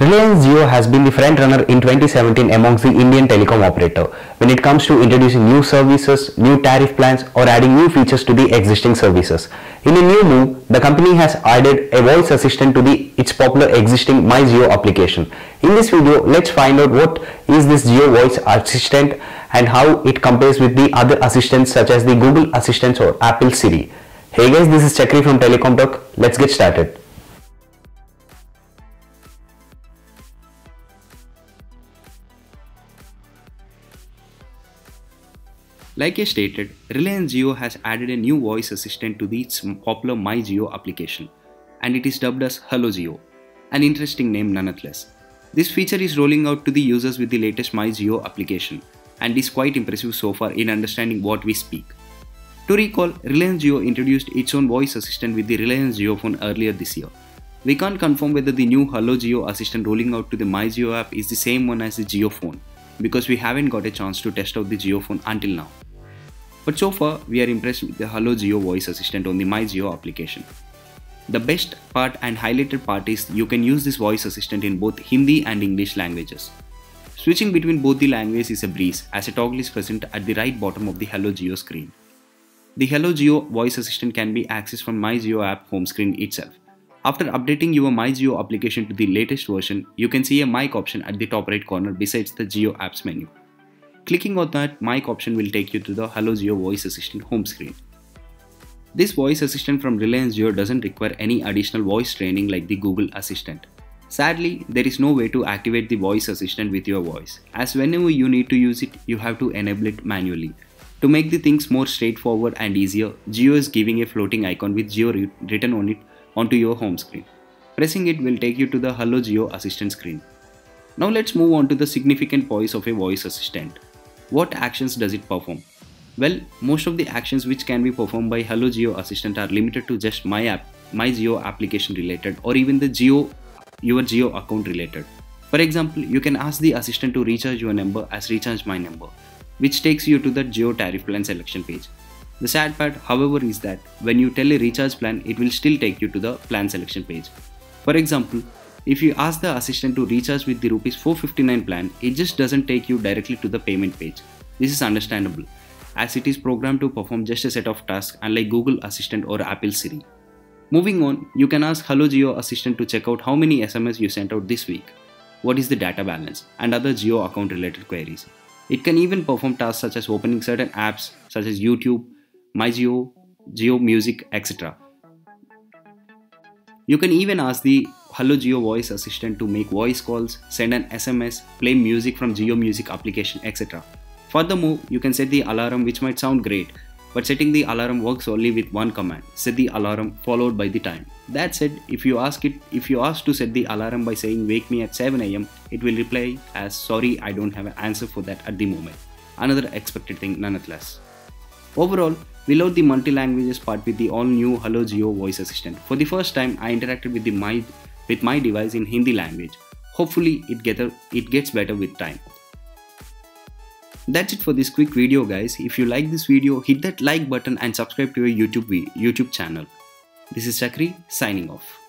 Reliance Jio has been the front runner in 2017 amongst the Indian telecom operator when it comes to introducing new services, new tariff plans or adding new features to the existing services. In a new move, the company has added a voice assistant to the its popular existing My Jio application. In this video, let's find out what is this Jio voice assistant and how it compares with the other assistants such as the Google Assistant or Apple Siri. Hey guys, this is Chakri from Telecom Talk. Let's get started. Like I stated, Reliance Jio has added a new voice assistant to its popular My application, and it is dubbed as Hello Jio, an interesting name nonetheless. This feature is rolling out to the users with the latest My application, and is quite impressive so far in understanding what we speak. To recall, Reliance Jio introduced its own voice assistant with the Reliance Jio phone earlier this year. We can't confirm whether the new Hello Jio assistant rolling out to the My app is the same one as the Jio phone, because we haven't got a chance to test out the Jio phone until now. But so far, we are impressed with the Hello Jio voice assistant on the My Jio application. The best part and highlighted part is you can use this voice assistant in both Hindi and English languages. Switching between both the languages is a breeze as a toggle is present at the right bottom of the Hello Jio screen. The Hello Jio voice assistant can be accessed from My Jio app home screen itself. After updating your My Jio application to the latest version, you can see a mic option at the top right corner besides the Jio apps menu. Clicking on that mic option will take you to the Hello Jio voice assistant home screen. This voice assistant from Reliance Jio doesn't require any additional voice training like the Google Assistant. Sadly, there is no way to activate the voice assistant with your voice, as whenever you need to use it, you have to enable it manually. To make the things more straightforward and easier, Jio is giving a floating icon with Jio written on it onto your home screen. Pressing it will take you to the Hello Jio Assistant screen. Now let's move on to the significant points of a voice assistant. What actions does it perform? Well, most of the actions which can be performed by Hello Jio Assistant are limited to just my app, my Jio application related or even the Jio, your Jio account related. For example, you can ask the assistant to recharge your number as recharge my number, which takes you to the Jio tariff plan selection page. The sad part, however, is that when you tell a recharge plan, it will still take you to the plan selection page. For example, if you ask the assistant to recharge with the rupees 459 plan, it just doesn't take you directly to the payment page. This is understandable, as it is programmed to perform just a set of tasks unlike Google Assistant or Apple Siri. Moving on, you can ask Hello Jio Assistant to check out how many SMS you sent out this week, what is the data balance, and other Jio account related queries. It can even perform tasks such as opening certain apps such as YouTube, MyJio, Jio Music, etc. You can even ask the Hello Jio voice assistant to make voice calls, send an SMS, play music from Jio Music application, etc. Furthermore, you can set the alarm which might sound great, but setting the alarm works only with one command, set the alarm followed by the time. That said, if you ask it if you ask to set the alarm by saying wake me at 7 am, it will reply as sorry I don't have an answer for that at the moment. Another expected thing nonetheless. Overall, we love the multi-languages part with the all-new Hello Jio voice assistant. For the first time, I interacted with the my with my device in Hindi language. Hopefully it, get a, it gets better with time. That's it for this quick video guys. If you like this video, hit that like button and subscribe to your YouTube, YouTube channel. This is Chakri signing off.